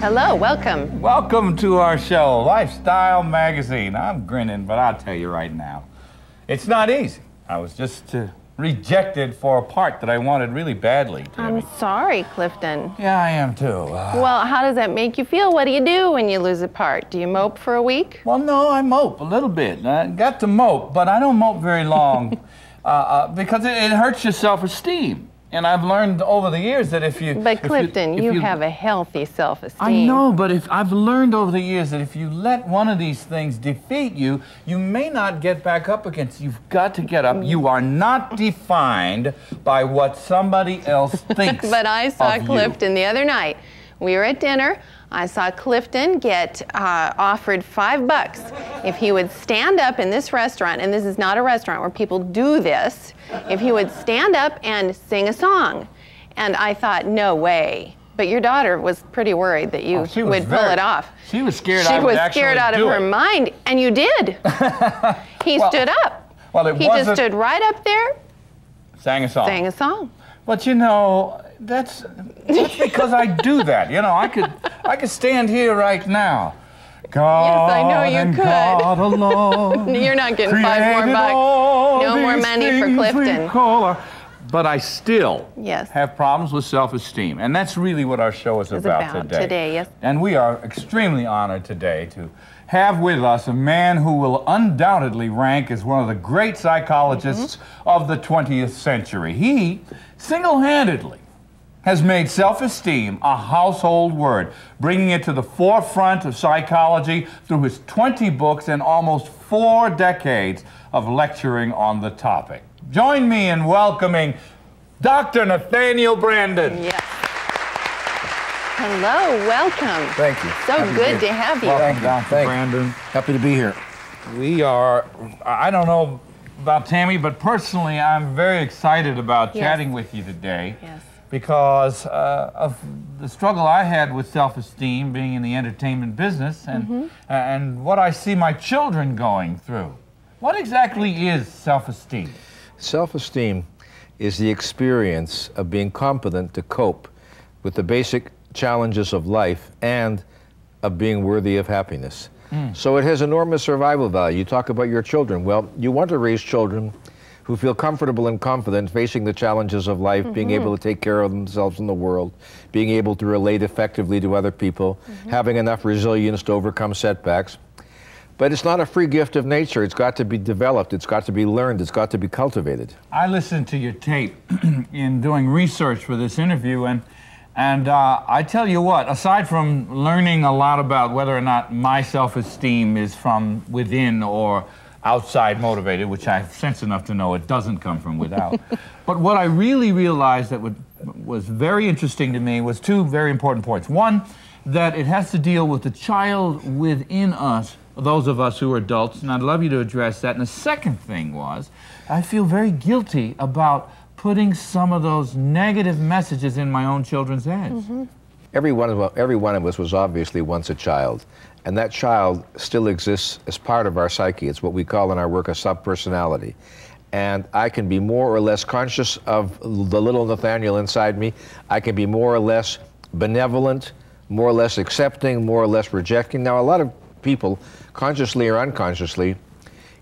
Hello. Welcome. Welcome to our show, Lifestyle Magazine. I'm grinning, but I'll tell you right now, it's not easy. I was just uh, rejected for a part that I wanted really badly. Tammy. I'm sorry, Clifton. Yeah, I am too. Uh, Well, how does that make you feel? What do you do when you lose a part? Do you mope for a week? well, no, I mope a little bit. I got to mope, but I don't mope very long uh, uh, because it, it hurts your self-esteem. And I've learned over the years that if you. But if you- Clifton, if you, have a healthy self-esteem. I know, but if I've learned over the years that if you let one of these things defeat you, you may not get back up against. You've got to get up. You mm. are not defined by what somebody else thinks. But I saw of you. Clifton the other night. We were at dinner. I saw Clifton get uh, offered five bucks if he would stand up in this restaurant, and this is not a restaurant where people do this, if he would stand up and sing a song. And I thought, no way. But your daughter was pretty worried that you Oh, would pull it off. She was scared She I was scared out of her it. mind, and you did. he Well- stood up. well, it he just stood right up there, Sang a song. sang a song. But you know, that's that's because I do that. You know, I could I could stand here right now. God I know you and could. God alone. You're not getting five more bucks. No more money for Clifton. our- But I still Yes. have problems with self-esteem, and that's really what our show is Is about, about today. today, yes. And we are extremely honored today to have with us a man who will undoubtedly rank as one of the great psychologists Mm-hmm. of the 20th century. He single-handedly has made self-esteem a household word, bringing it to the forefront of psychology through his 20 books and almost four decades of lecturing on the topic. Join me in welcoming Dr. Nathaniel Branden. Yes. Hello, welcome. Thank you. So Happy good be to have you. Welcome, you. Dr. Thank you. Branden. Happy to be here. We are, I don't know about Tammy, but personally, I'm very excited about Yes. chatting with you today. Yes. Because uh, of the struggle I had with self esteem being in the entertainment business and, Mm-hmm. and what I see my children going through. What exactly is self esteem? Self esteem is the experience of being competent to cope with the basic challenges of life and of being worthy of happiness. So it has enormous survival value. You talk about your children. Well, you want to raise children who feel comfortable and confident facing the challenges of life, being able to take care of themselves in the world, being able to relate effectively to other people, having enough resilience to overcome setbacks. But it's not a free gift of nature. It's got to be developed, it's got to be learned, it's got to be cultivated. I listened to your tape in doing research for this interview, and and uh, I tell you what, aside from learning a lot about whether or not my self-esteem is from within or outside motivated, which I have sense enough to know it doesn't come from without, but what I really realized that would, was very interesting to me was two very important points. One, that it has to deal with the child within us, those of us who are adults, and I'd love you to address that. And the second thing was, I feel very guilty about putting some of those negative messages in my own children's heads. Mm-hmm. Every one, of, every one of us was obviously once a child, and that child still exists as part of our psyche. It's what we call in our work a subpersonality. And I can be more or less conscious of the little Nathaniel inside me. I can be more or less benevolent, more or less accepting, more or less rejecting. Now, a lot of people, consciously or unconsciously,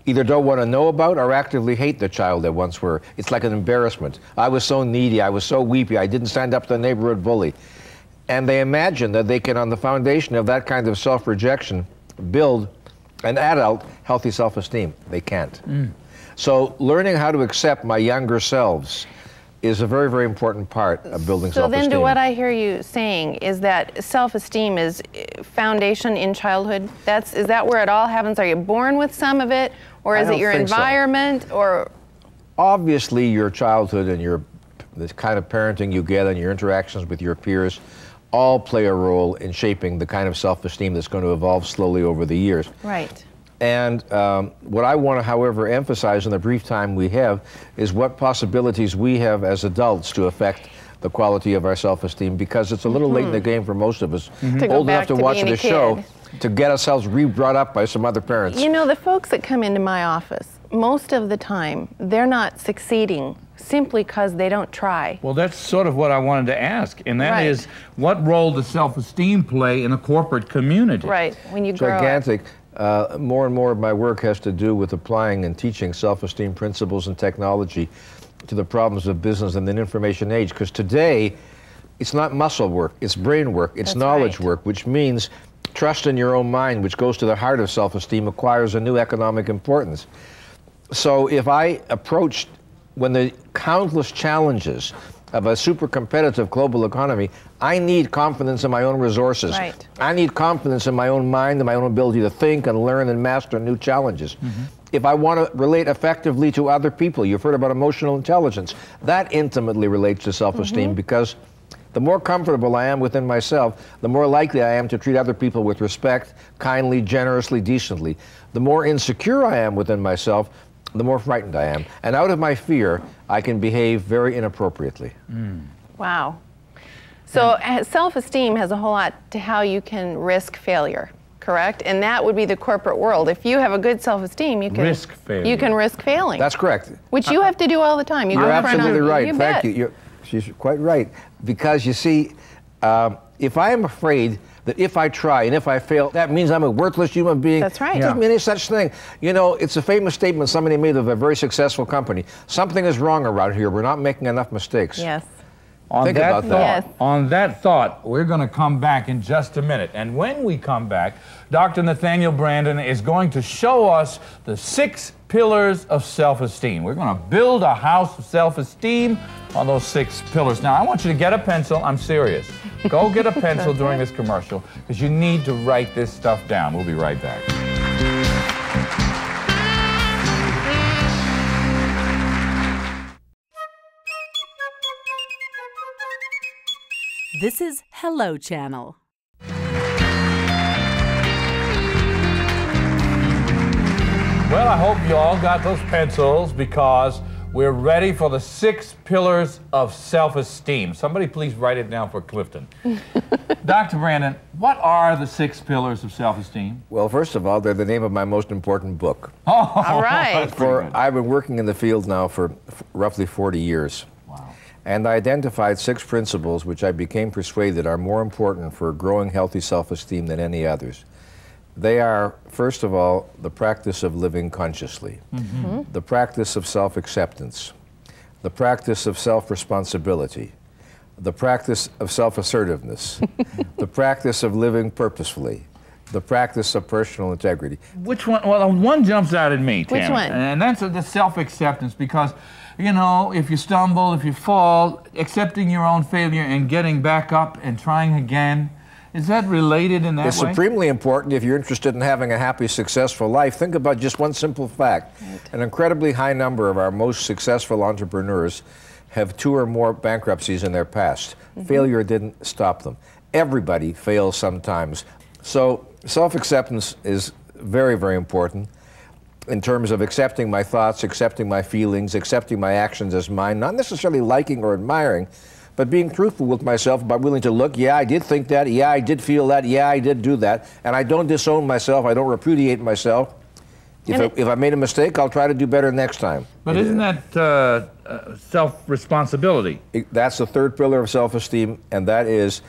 either don't want to know about or actively hate the child they once were. It's like an embarrassment. I was so needy, I was so weepy, I didn't stand up to the neighborhood bully. And they imagine that they can, on the foundation of that kind of self rejection, build an adult healthy self esteem. They can't. So, learning how to accept my younger selves is a very, very important part of building So self esteem. then, to what I hear you saying is that self-esteem is uh, foundation in childhood. That's is that where it all happens? Are you born with some of it, or is it your think so. environment, or obviously your childhood and your the kind of parenting you get and your interactions with your peers all play a role in shaping the kind of self-esteem that's going to evolve slowly over the years. right? And um, what I want to, however, emphasize in the brief time we have is what possibilities we have as adults to affect the quality of our self-esteem because it's a little late in the game for most of us, To go old enough to to watch the show, to get ourselves re-brought up by some other parents. You know, the folks that come into my office, most of the time, they're not succeeding simply because they don't try. Well, that's sort of what I wanted to ask, and that is, Right. what role does self-esteem play in a corporate community? Right. When you grow gigantic. Uh, more and more of my work has to do with applying and teaching self-esteem principles and technology to the problems of business in the information age. Because today, it's not muscle work; it's brain work, it's That's knowledge right. work, which means trust in your own mind, which goes to the heart of self-esteem, acquires a new economic importance. So if I approached when the countless challenges of a super competitive global economy, I need confidence in my own resources. Right. I need confidence in my own mind and my own ability to think and learn and master new challenges. Mm-hmm. If I want to relate effectively to other people, you've heard about emotional intelligence. That intimately relates to self esteem mm-hmm. because the more comfortable I am within myself, the more likely I am to treat other people with respect, kindly, generously, decently. The more insecure I am within myself, the more frightened I am. And out of my fear, I can behave very inappropriately. Wow. So self esteem has a whole lot to how you can risk failure, correct? And that would be the corporate world. If you have a good self esteem, you can Risk failure. You can risk failing. That's correct. which you have to do all the time. You You're go in front of- absolutely right. You Thank bet. you. You're, she's quite right. Because you see, um, if I am afraid that if I try and if I fail, that means I'm a worthless human being. That's right. It doesn't mean any such thing. You know, it's a famous statement somebody made of a very successful company. Something is wrong around here. We're not making enough mistakes. Yes. On Think that about thought, that. Yes. on that thought, we're going to come back in just a minute. And when we come back, Dr. Nathaniel Branden is going to show us the six pillars of self-esteem. We're going to build a house of self-esteem on those six pillars. Now, I want you to get a pencil. I'm serious. Go get a pencil during this commercial because you need to write this stuff down. We'll be right back. This is Hello Channel. Well, I hope you all got those pencils because we're ready for the six pillars of self esteem. Somebody please write it down for Clifton. Dr. Branden, what are the six pillars of self esteem? Well, first of all, they're the name of my most important book. Oh, All right. For I've been working in the field now for f- roughly 40 years. Wow. And I identified six principles which I became persuaded are more important for growing healthy self esteem than any others. They are, first of all, the practice of living consciously, mm-hmm. the practice of self acceptance, the practice of self responsibility, the practice of self assertiveness, the practice of living purposefully, the practice of personal integrity. Which one? Well, one jumps out at me, Which one? And that's the self acceptance because, you know, if you stumble, if you fall, accepting your own failure and getting back up and trying again, is that related in that It's way? supremely important if you're interested in having a happy, successful life. Think about just one simple fact. An incredibly high number of our most successful entrepreneurs have two or more bankruptcies in their past. Mm-hmm. Failure didn't stop them. Everybody fails sometimes. So, self acceptance is very, very important in terms of accepting my thoughts, accepting my feelings, accepting my actions as mine, not necessarily liking or admiring, but being truthful with myself about willing to look, yeah, I did think that, yeah, I did feel that, yeah, I did do that, and I don't disown myself, I don't repudiate myself. If I, it- if I made a mistake, I'll try to do better next time. but isn't that uh, uh, self responsibility? That's the third pillar of self esteem, and that is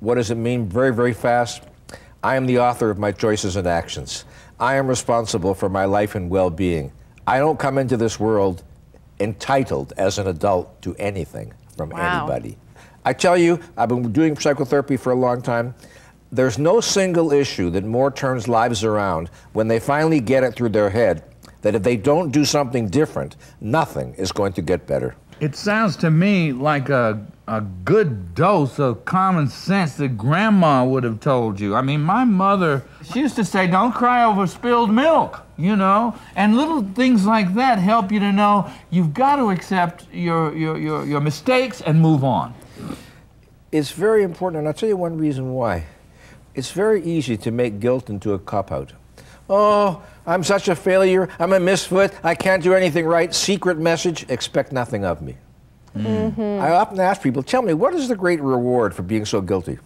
what does it mean? Very, very fast. I am the author of my choices and actions. I am responsible for my life and well being. I don't come into this world entitled as an adult to anything from Wow. anybody. I tell you, I've been doing psychotherapy for a long time. There's no single issue that more turns lives around when they finally get it through their head that if they don't do something different, nothing is going to get better. It sounds to me like a, a good dose of common sense that grandma would have told you. I mean, my mother, she used to say, don't cry over spilled milk, you know? And little things like that help you to know you've got to accept your, your, your, your mistakes and move on. It's very important, and I'll tell you one reason why. It's very easy to make guilt into a cop out. Oh, I'm such a failure. I'm a misfit. I can't do anything right. Secret message expect nothing of me. I often ask people, tell me, what is the great reward for being so guilty?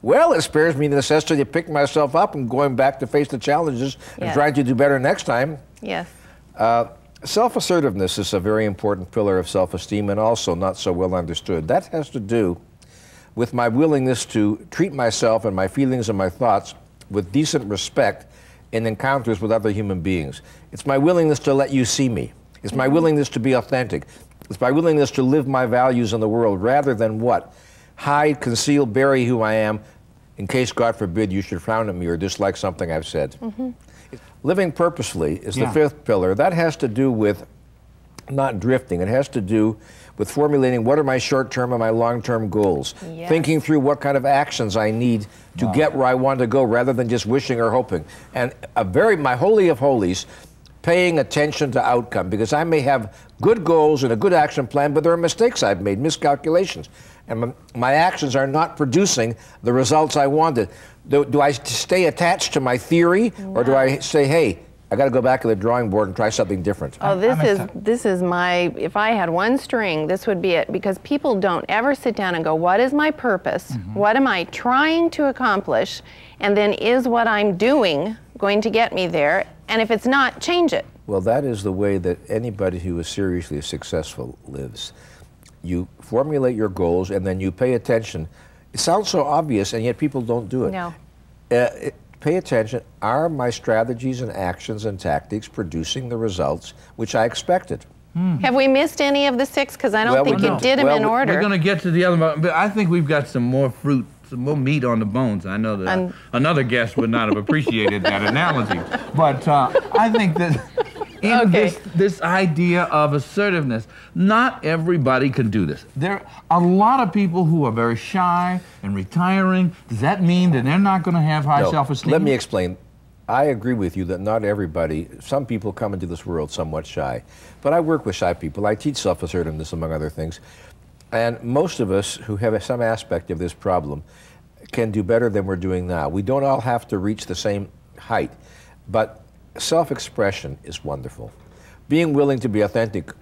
Well, it spares me the necessity of picking myself up and going back to face the challenges and trying to do better next time. Yes. Uh, Self assertiveness is a very important pillar of self esteem and also not so well understood. That has to do with my willingness to treat myself and my feelings and my thoughts with decent respect in encounters with other human beings. It's my willingness to let you see me. It's my mm-hmm. willingness to be authentic. It's my willingness to live my values in the world rather than what? Hide, conceal, bury who I am in case, God forbid, you should frown at me or dislike something I've said. Mm-hmm. Living purposely is Yeah. the fifth pillar. That has to do with not drifting. It has to do with formulating what are my short term and my long term goals. Yes. Thinking through what kind of actions I need to get where I want to go rather than just wishing or hoping. And a very, my holy of holies, paying attention to outcome because I may have good goals and a good action plan, but there are mistakes I've made, miscalculations. And my, my actions are not producing the results I wanted. Do, do I stay attached to my theory or do I say, hey, I got to go back to the drawing board and try something different? Oh, this I'm is exci- this is my. If I had one string, this would be it. Because people don't ever sit down and go, "What is my purpose? Mm-hmm. What am I trying to accomplish? And then is what I'm doing going to get me there? And if it's not, change it." Well, that is the way that anybody who is seriously successful lives. You formulate your goals and then you pay attention. It sounds so obvious, and yet people don't do it. No. Uh, it- pay attention. Are my strategies and actions and tactics producing the results which I expected? Have we missed any of the six? Because I don't Well, we think you don't. did them Well, in order. We're going to get to the other one, but I think we've got some more fruit, some more meat on the bones. I know that And- another guest would not have appreciated that analogy, but uh, I think that in Okay. this this idea of assertiveness, not everybody can do this. There are a lot of people who are very shy and retiring. Does that mean that they're not going to have high No, self-esteem? Let me explain. I agree with you that not everybody, some people come into this world somewhat shy. But I work with shy people. I teach self assertiveness, among other things. And most of us who have some aspect of this problem can do better than we're doing now. We don't all have to reach the same height, but self expression is wonderful. Being willing to be authentic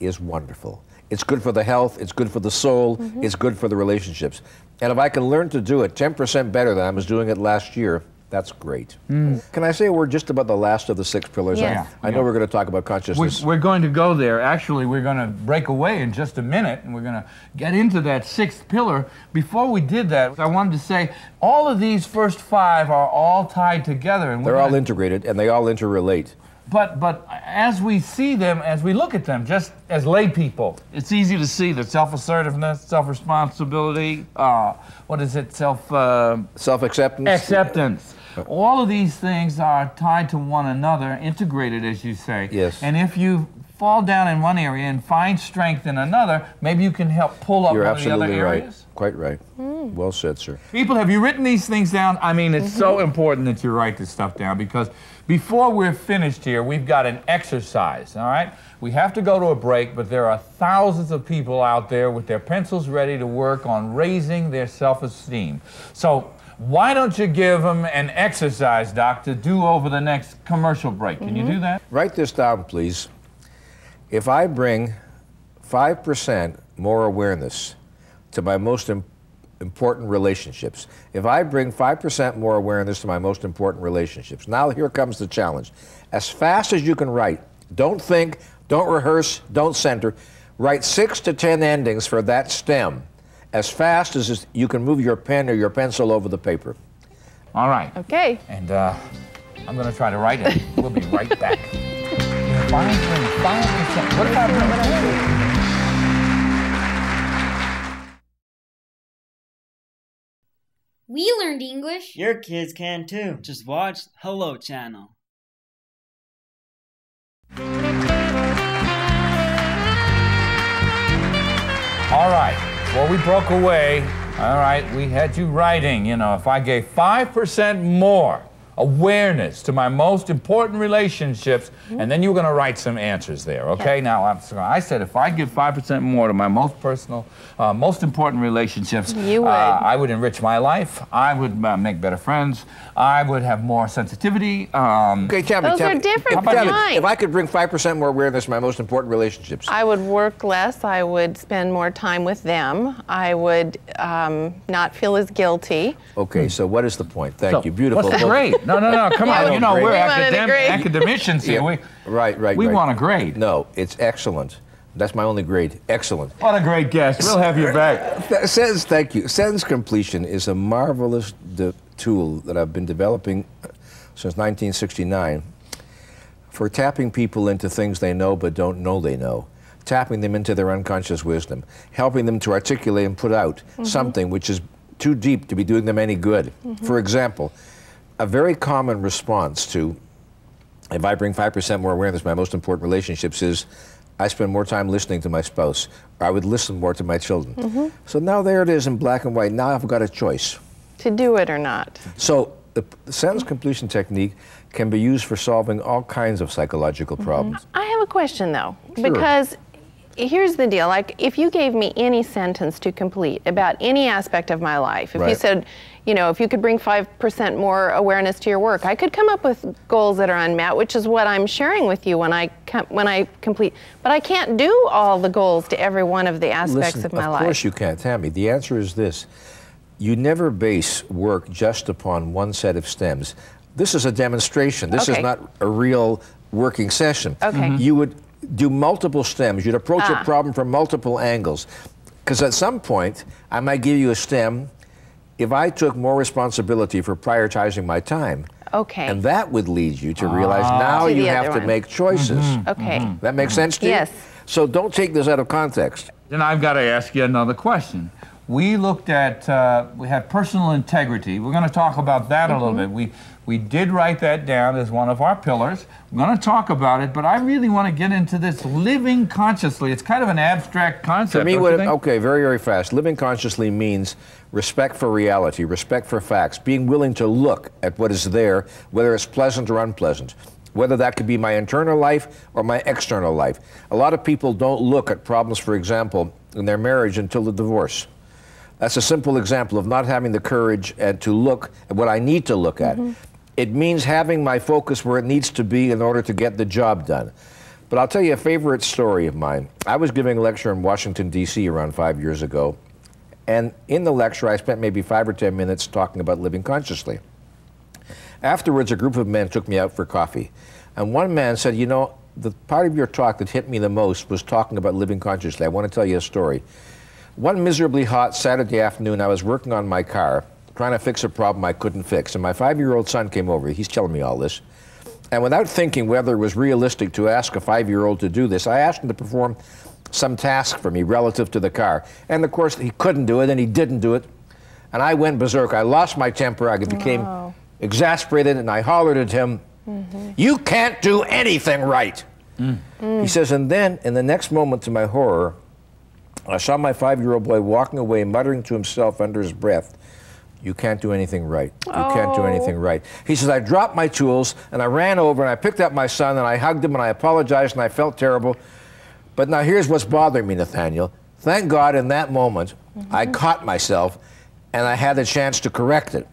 is wonderful. It's good for the health, it's good for the soul, mm-hmm. it's good for the relationships. And if I can learn to do it 10% better than I was doing it last year, that's great. Can I say a word just about the last of the six pillars? I- Yes. I, know Yeah. we're going to talk about We're, consciousness. we're going to go there. Actually, we're going to break away in just a minute and we're going to get into that sixth pillar. Before we did that, I wanted to say all of these first five are all tied together. And They're all gonna- integrated and they all interrelate. But, but as we see them, as we look at them, just as lay people, it's easy to see that self assertiveness, self responsibility, uh, what is it, self. Uh, Self acceptance acceptance. Acceptance. All of these things are tied to one another, integrated, as you say. Yes. And if you fall down in one area and find strength in another, maybe you can help pull up You're one of the other absolutely right. Quite right. Well said, sir. People, have you written these things down? I mean, it's so Mm-hmm. important that you write this stuff down because before we're finished here, we've got an exercise, all right? We have to go to a break, but there are thousands of people out there with their pencils ready to work on raising their self esteem. So, why don't you give them an exercise, Doc, to do over the next commercial break? Can Mm-hmm. you do that? Write this down, please. If I bring 5% more awareness to my most im- important relationships, if I bring 5% more awareness to my most important relationships, now here comes the challenge. As fast as you can write, don't think, don't rehearse, don't center. Write six to 10 endings for that stem as fast as you can move your pen or your pencil over the paper. All right. okay. And uh, I'm going to try to write it. We'll be right back. If I bring 5%, what if I bring We learned English. Your kids can too. Just watch Hello Channel. All right. Well, we broke away. All right. We had you writing. You know, if I gave 5% more awareness to my most important relationships, and then you were going to write some answers there, okay? Now, I'm, so I said if I give 5% more to my most personal, uh, most important relationships, You would. Uh, I would enrich my life. I would uh, make better friends. I would have more sensitivity. Um, Okay, tell me, Those tell are me, different tell from me, mine. If I could bring 5% more awareness to my most important relationships, I would work less. I would spend more time with them. I would um, not feel as guilty. Okay, so what is the point? Thank So, you. Beautiful. what's the Both- grade? No, no, no. Come on. You know, we're We academic, academicians here. Yeah, We, right, right, we right. want a grade. No, it's excellent. That's my only grade. Excellent. What a great guest. We'll have you back. Th- Sentence, thank you. Sentence completion is a marvelous de- tool that I've been developing uh, since 1969 for tapping people into things they know but don't know they know, tapping them into their unconscious wisdom, helping them to articulate and put out something which is too deep to be doing them any good. For example, a very common response to if I bring 5% more awareness to my most important relationships is I spend more time listening to my spouse, or I would listen more to my children. Mm-hmm. So now there it is in black and white. Now I've got a choice. To do it or not. So the, sentence completion technique can be used for solving all kinds of psychological mm-hmm. problems. I have a question though, Sure. because here's the deal. Like, if you gave me any sentence to complete about any aspect of my life, if you said, you know, if you could bring 5% more awareness to your work, I could come up with goals that are unmet, which is what I'm sharing with you when I com- when I complete. But I can't do all the goals to every one of the aspects Listen, of my of life. Of course you can, Tammy. The answer is this. You never base work just upon one set of stems. This is a demonstration. This Okay. is not a real working session. Okay. Mhm. You would do multiple stems. You'd approach Ah. a problem from multiple angles. Because at some point, I might give you a stem if I took more responsibility for prioritizing my time. Okay. And that would lead you to realize now To you other have to one. make choices. okay. That makes sense to you? Yes. So don't take this out of context. Then I've got to ask you another question. We looked at, uh, we had personal integrity. We're going to talk about that a little Mm-hmm. bit. We, we did write that down as one of our pillars. We're going to talk about it, but I really want to get into this living consciously. It's kind of an abstract concept. For me, what it- okay, very, very fast. Living consciously means respect for reality, respect for facts, being willing to look at what is there, whether it's pleasant or unpleasant, whether that could be my internal life or my external life. A lot of people don't look at problems, for example, in their marriage until the divorce. That's a simple example of not having the courage and to look at what I need to look at. Mm-hmm. It means having my focus where it needs to be in order to get the job done. But I'll tell you a favorite story of mine. I was giving a lecture in Washington, D.C. around five years ago. And in the lecture, I spent maybe five or 10 minutes talking about living consciously. Afterwards, a group of men took me out for coffee. And one man said, You know, the part of your talk that hit me the most was talking about living consciously. I want to tell you a story. One miserably hot Saturday afternoon, I was working on my car, trying to fix a problem I couldn't fix. And my five year old son came over. He's telling me all this. And without thinking whether it was realistic to ask a five year old to do this, I asked him to perform some task for me relative to the car. And of course, he couldn't do it, and he didn't do it. And I went berserk. I lost my temper. I became exasperated, and I hollered at him, mm-hmm. You can't do anything right. Mm. Mm. He says, and then in the next moment, to my horror, I saw my five year old boy walking away, muttering to himself under his breath, You can't do anything right. You can't do anything right. He says, I dropped my tools and I ran over and I picked up my son and I hugged him and I apologized and I felt terrible. But now here's what's bothering me, Nathaniel. Thank God in that moment, I mm-hmm. caught myself and I had the chance to correct it.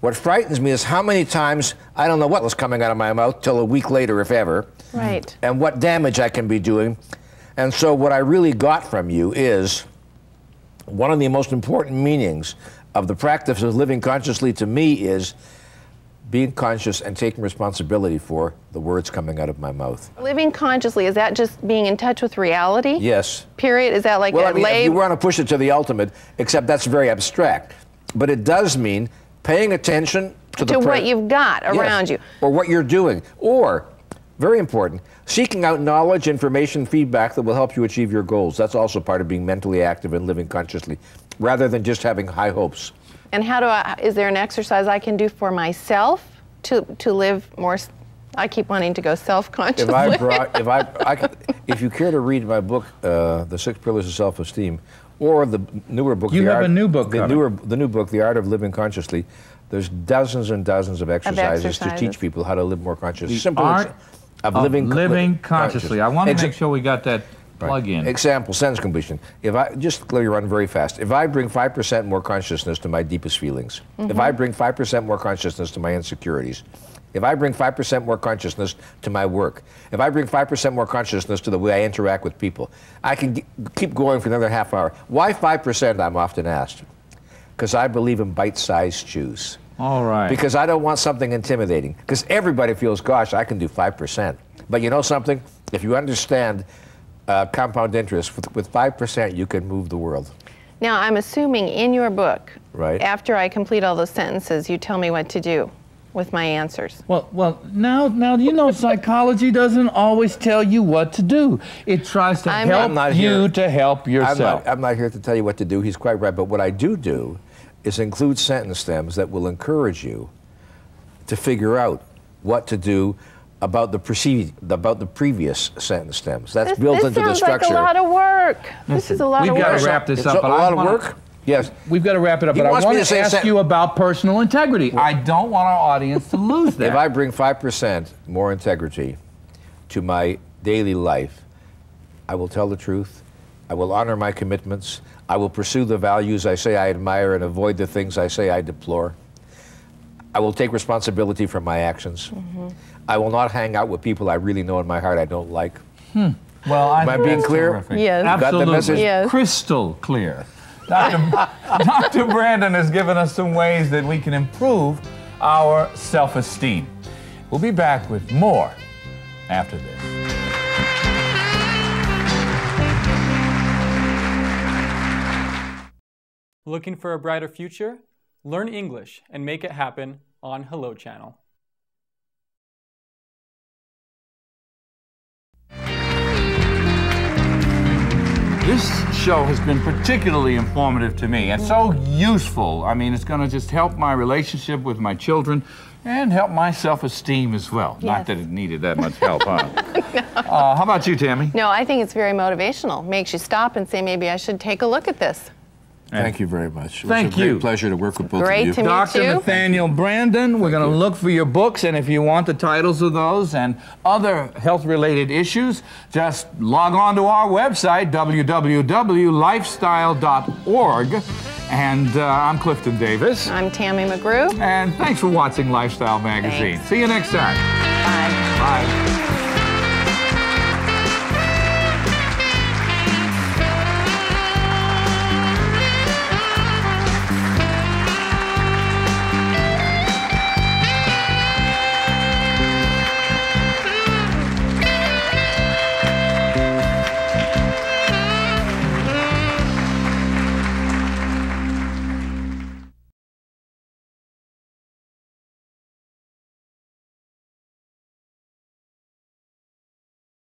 What frightens me is how many times I don't know what was coming out of my mouth till a week later, if ever Right. and what damage I can be doing. And so, what I really got from you is one of the most important meanings of the practice of living consciously to me is being conscious and taking responsibility for the words coming out of my mouth. Living consciously, is that just being in touch with reality? Yes. Period? Is that like Well, a I mean, lay? if you want to push it to the ultimate, except that's very abstract. But it does mean paying attention to, the to what you've got Yes. around you. Or what you're doing. Or, very important, seeking out knowledge, information, feedback that will help you achieve your goals. That's also part of being mentally active and living consciously, rather than just having high hopes. And how do I, is there an exercise I can do for myself to, to live more, I keep wanting to go self-consciously. If I brought, if I, I could, if you care to read my book, uh, The Six Pillars of Self-Esteem, or the newer book, You the have Art, a new book the newer, the new book, The Art of Living Consciously. There's dozens and dozens of exercises, to exercises. teach people how to live more consciously. The Simple art of Of living, living consciously. I want to Exa- make sure we got that Right. plug in. Example, sentence completion. If I just let me run very fast. If I bring five percent more consciousness to my deepest feelings, if I mm-hmm. bring five percent more consciousness to my insecurities, if I bring five percent more consciousness to my work, if I bring five percent more consciousness to the way I interact with people, I can g- keep going for another half hour. Why five percent? I'm often asked. Because I believe in bite-sized chews. All right. Because I don't want something intimidating. Because everybody feels, gosh, I can do 5%. But you know something? If you understand uh, compound interest, with, with 5%, you can move the world. Now, I'm assuming in your book, Right. after I complete all those sentences, you tell me what to do with my answers. Well, well, now, now you know psychology doesn't always tell you what to do. It tries to I'm- help I'm not you here- to help I'm yourself. not, I'm not here to tell you what to do. He's quite right. But what I do do is include sentence stems that will encourage you to figure out what to do about the preceding, about the previous sentence stems. That's This, built this into the sounds structure. like a lot of work. this is a lot of work. we've got to wrap this It's up. a but I lot of wanna- work. Yes. We've got to wrap it up, He but I wants want to to ask you about personal integrity. I don't want our audience to lose that. If I bring 5% more integrity to my daily life, I will tell the truth. I will honor my commitments. I will pursue the values I say I admire and avoid the things I say I deplore. I will take responsibility for my actions. Mm-hmm. I will not hang out with people I really know in my heart I don't like. Hmm. well, I Am I being clear? terrific. Yes. Got the Absolutely. message? Yes. Crystal clear. Dr. Dr. Branden has given us some ways that we can improve our self-esteem. We'll be back with more after this. Looking for a brighter future? Learn English and make it happen on Hello Channel. This show has been particularly informative to me and so useful. I mean, it's going to just help my relationship with my children and help my self-esteem as well. Not that it needed that much help, huh? uh, how about you, Tammy? No, I think it's very motivational. Makes you stop and say, maybe I should take a look at this. Thank you very much. It Thank was a great pleasure to work with both Great of you. to meet Dr. you. Nathaniel Branden, we're going to look for your books, and if you want the titles of those and other health related issues, just log on to our website, www.lifestyle.org. And uh, I'm Clifton Davis. I'm Tammy McGrew. And thanks for watching Lifestyle Magazine. Thanks. See you next time. Bye. Bye.